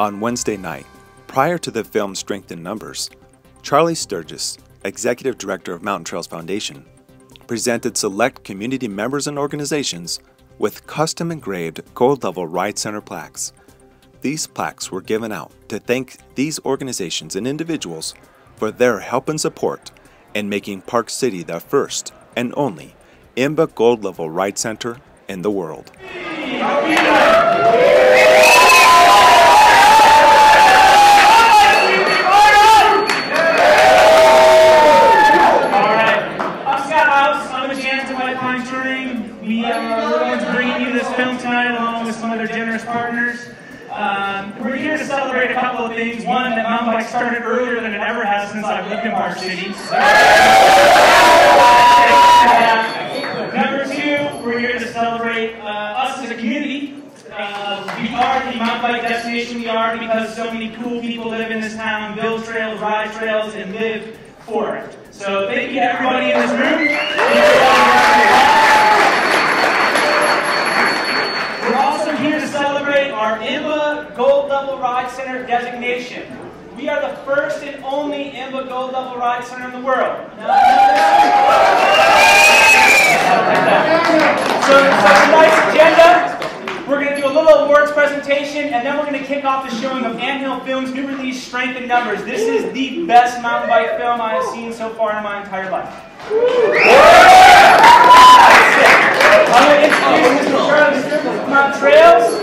On Wednesday night, prior to the film Strength in Numbers, Charlie Sturgis, Executive Director of Mountain Trails Foundation, presented select community members and organizations with custom engraved gold level Ride Center plaques. These plaques were given out to thank these organizations and individuals for their help and support in making Park City the first and only IMBA Gold Level Ride Center in the world. We are the ones bringing you this film tonight along with some other generous partners. Um, we're here to celebrate a couple of things. One, that mountain bike started earlier than it ever has since I've lived in Park City. Number two, we're here to celebrate uh, us as a community. Uh, we are the mountain bike destination we are because so many cool people live in this town, build trails, ride trails, and live for it. So thank you to everybody in this room. We're also here to celebrate our IMBA Gold Level Ride Center designation. We are the first and only IMBA Gold Level Ride Center in the world. So, so tonight's agenda, we're going to do a little awards presentation, and then we're going to kick off the showing of Anthill Films' new release, Strength in Numbers. This is the best mountain bike film I have seen so far in my entire life. I'm going to introduce Mr. Charlie from Trails.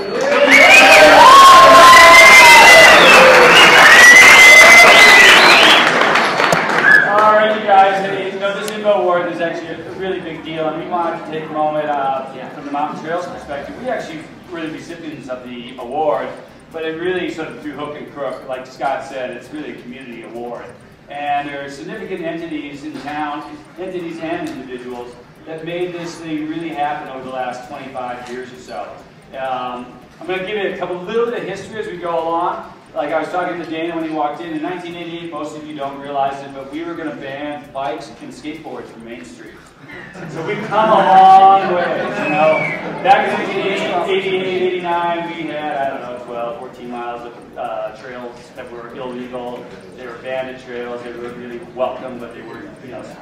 Deal, and we wanted to take a moment uh, from the Mountain Trails perspective. We actually were the recipients of the award, but it really sort of through hook and crook, like Scott said, it's really a community award. And there are significant entities in town, entities and individuals, that made this thing really happen over the last 25 years or so. Um, I'm going to give you a couple little bit of history as we go along. Like I was talking to Dana when he walked in, in 1988, most of you don't realize it, but we were going to ban bikes and skateboards from Main Street. So we've come a long way, you know. Back in 1988, 89, we had, I don't know, 12, 14 miles of uh, trails that were illegal. They were banded trails. They were really welcome, but they were, you know,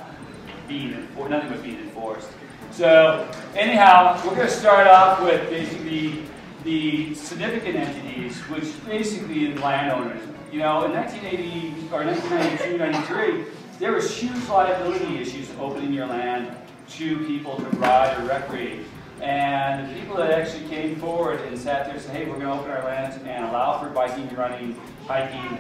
being enforced. Nothing was being enforced. So anyhow, we're going to start off with basically the significant entities, which basically in landowners. You know, in 1980 or 1992, 93, there was huge liability issues opening your land to people to ride or recreate. And the people that actually came forward and sat there and said, hey, we're going to open our lands and allow for biking, running, hiking,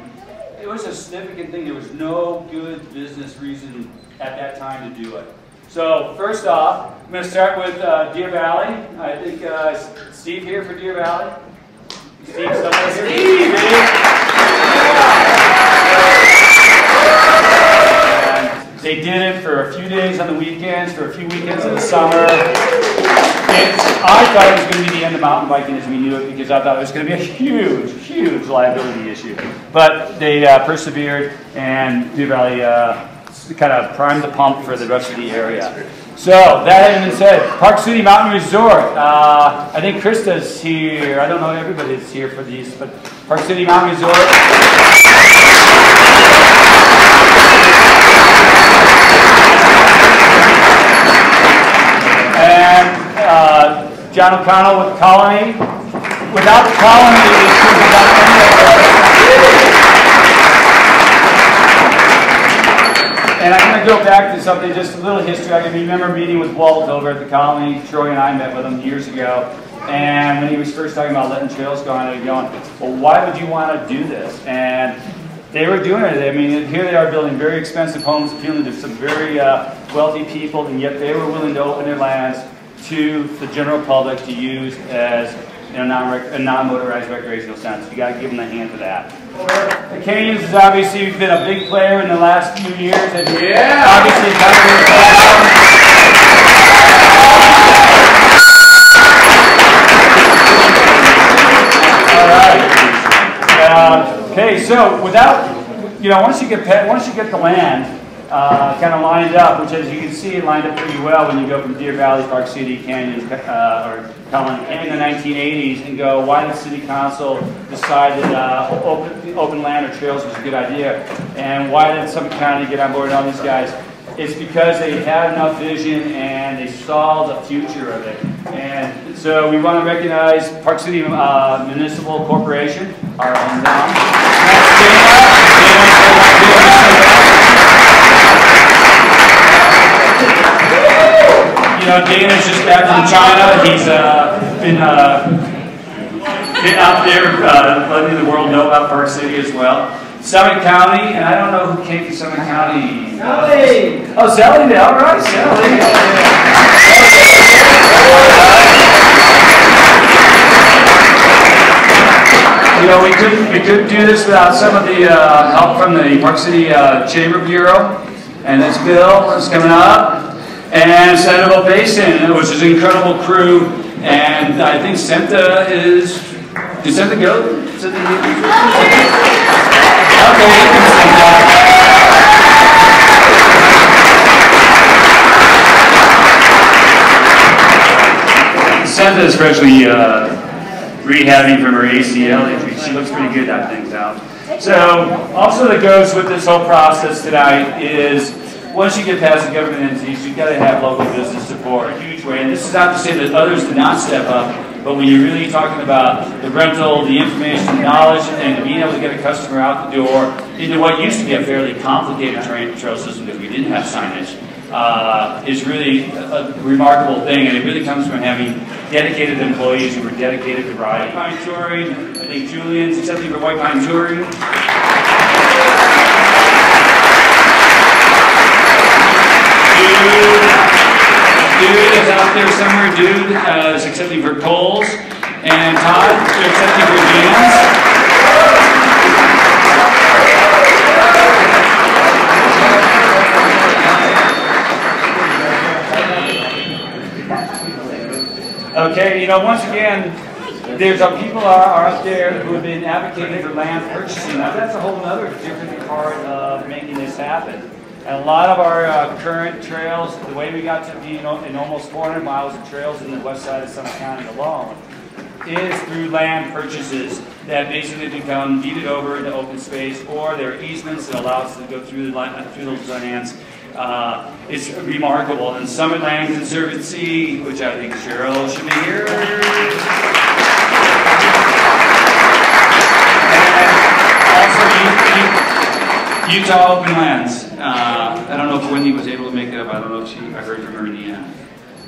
it was a significant thing. There was no good business reason at that time to do it. So first off, I'm going to start with uh, Deer Valley. I think uh, Steve here for Deer Valley. Steve, somewhere here. Steve. And they did it for a few days on the weekends, for a few weekends in the summer. It's, I thought it was going to be the end of mountain biking as we knew it because I thought it was going to be a huge, huge liability issue. But they uh, persevered and Deer Valley uh, kind of prime the pump for the rest of the area. So, that having been said, Park City Mountain Resort. Uh, I think Krista's here. I don't know if everybody's here for these, but Park City Mountain Resort. And uh, John O'Connell with Colony. Without Colony, it could have And I'm going to go back to something, just a little history. I remember meeting with Walt over at the Colony. Troy and I met with him years ago. And when he was first talking about letting trails go on, and going, well, why would you want to do this? And they were doing it. I mean, here they are building very expensive homes, appealing to some very uh, wealthy people, and yet they were willing to open their lands to the general public to use as in a non-motorized non recreational sense. You got to give them a hand for that. The Canyons has obviously been a big player in the last few years. And Yeah. Obviously, All right. Uh, okay, so without, you know, once you get pa- once you get the land, uh, kind of lined up, which as you can see, lined up pretty well when you go from Deer Valley, Park City, Canyon, uh, or Cullen in the 1980s and go, why did the City Council decide that uh, open, open land or trails was a good idea? And why did Summit County get on board and all these guys? It's because they had enough vision and they saw the future of it. And so we want to recognize Park City uh, Municipal Corporation, our own you know, Dana's just back from China. He's uh, been uh, been out there uh, letting the world know about Park City as well. Summit County, and I don't know who came from Summit County. Sally! Oh, Sally did. All right, Sally. You know, we couldn't we couldn't do this without some of the uh, help from the Park City uh, Chamber Bureau, and this Bill is coming up and Snyderville Basin, which is an incredible crew. And I think Senta is, did Senta go? Senta, okay, Senta is freshly uh, rehabbing from her ACL injury. She looks pretty good, that thing's out. So, also that goes with this whole process tonight is once you get past the government entities, you've got to have local business support a huge way. And this is not to say that others did not step up, but when you're really talking about the rental, the information, the knowledge, and being able to get a customer out the door into what used to be a fairly complicated train trail system because we didn't have signage, uh, is really a, a, remarkable thing. And it really comes from having dedicated employees who are dedicated to riding. Pine Touring, I think Julian's accepting for White Pine Touring. Dude is out there somewhere. Dude uh, is accepting for Coles. And Todd, you're accepting for Jans. Okay, you know, once again, there's a people are, are out there who have been advocating for land purchasing. Now, that's a whole other different part of making this happen. And a lot of our uh, current trails, the way we got to be in, in almost 400 miles of trails in the west side of Summit County alone, is through land purchases that basically become deeded over into open space, or there are easements that allow us to go through, the, uh, through those lands. Uh, it's remarkable. And Summit Land Conservancy, which I think Cheryl should be here. And also, Utah Open Lands. Know if Wendy was able to make it up. I don't know if she, I heard from her in the end.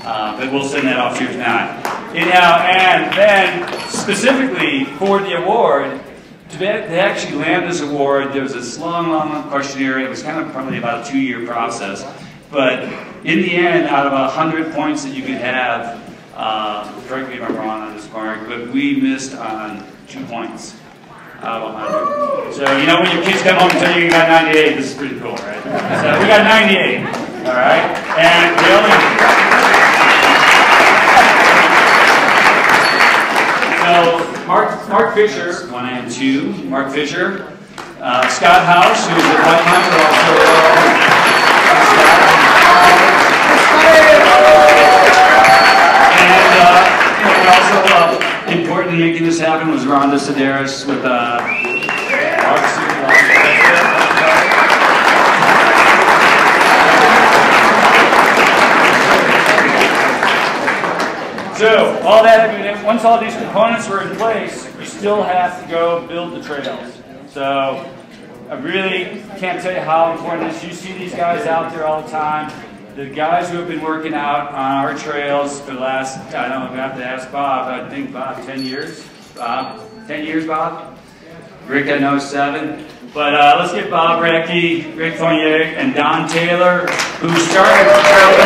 Uh, but we'll send that off to you tonight. And, now, and then, specifically for the award, to, actually land this award, there was this long, long questionnaire. It was kind of probably about a two-year process. But in the end, out of a 100 points that you could have, uh, correct me if I'm wrong on this, Mark, but we missed on two points out of 100. So, you know, when your kids come home and tell you you got 98, this is pretty cool, right? So, we got 98, all right? And the only... So, Mark, Mark Fisher, one and two, Mark Fisher, uh, Scott House, who's the white member also. And uh, also uh, important in making this happen was Rhonda Sedaris with uh, So, all that, once all these components were in place, you still have to go build the trails. So, I really can't tell you how important it is. You see these guys out there all the time. The guys who have been working out on our trails for the last, I don't know, I have to ask Bob, I think Bob, 10 years? Bob, 10 years, Bob? Rick, I know, seven. But uh, let's get Bob Recke, Rick Fournier, and Don Taylor, who started trail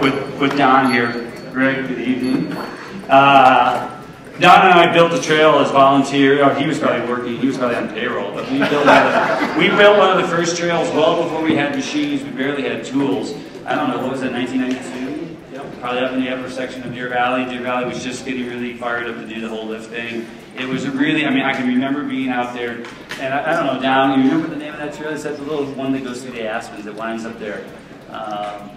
with, with Don here. Greg, good evening. Uh, I built the trail as volunteer. Oh, he was probably working. He was probably on payroll. But we built one of the, we built one of the first trails well before we had machines. We barely had tools. I don't know what was that 1992. Yep. Probably up in the upper section of Deer Valley. Deer Valley was just getting really fired up to do the whole lift thing. It was really. I mean, I can remember being out there, and I, I don't know down. You remember the name of that trail? It's that little one that goes through the Aspens that winds up there. Um,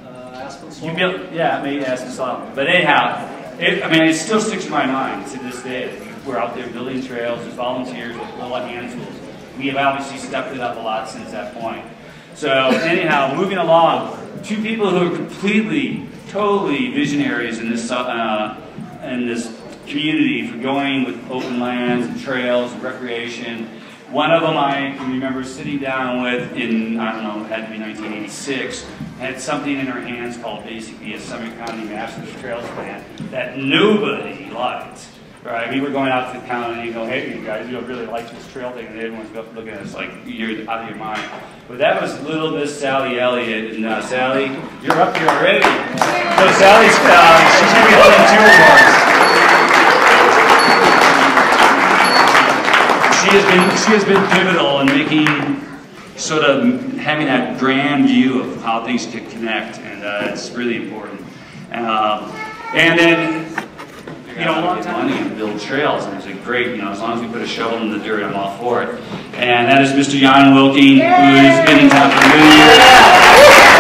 you built, yeah, maybe Aspen Swamp. But anyhow, it, I mean, it still sticks in my mind to this day. We're out there building trails as volunteers with little hand tools. We have obviously stepped it up a lot since that point. So anyhow, moving along, two people who are completely, totally visionaries in this uh, in this community for going with open lands and trails and recreation. One of them I can remember sitting down with in, I don't know, it had to be 1986, had something in her hands called basically a Summit County Masters Trails Plan that nobody liked. Right, we were going out to the town and you go, hey, you guys, you really like this trail thing, and everyone's looking at us like you're out of your mind. But that was little Miss Sally Elliott, and uh, Sally, you're up here already. So Sally's, uh, she's gonna be holding two awards. She has been she has been pivotal in making sort of having that grand view of how things can connect, and uh, it's really important. Um, and then, you know, a long time money and build trails, and it's a great, you know, as long as we put a shovel in the dirt, I'm all for it. And that is Mr. Jan Wilking, who has been in town for many years.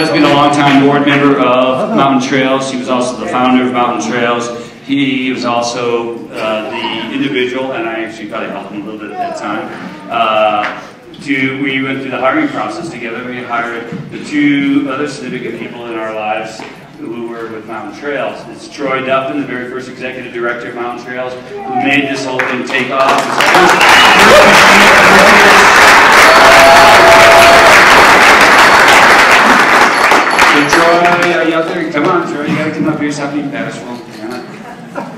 Has been a longtime board member of Mountain Trails. He was also the founder of Mountain Trails. He was also uh, the individual, and I actually probably helped him a little bit at that time. Uh, to, we went through the hiring process together. We hired the two other significant people in our lives who were with Mountain Trails. It's Troy Duffin, the very first executive director of Mountain Trails, who made this whole thing take off. You out there? Come on, Troy, you gotta come up here, stop being bashful.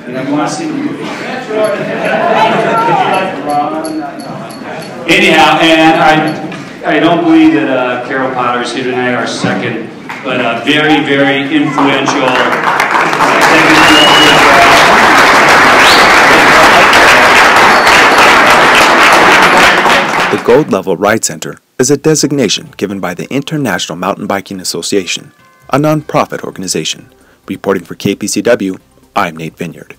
And I want to the. Anyhow, and I, I don't believe that uh, Carol Potter is here tonight, our second, but a very, very influential The Gold Level Ride Center is a designation given by the International Mountain Biking Association, a nonprofit organization. Reporting for KPCW, I'm Nate Vineyard.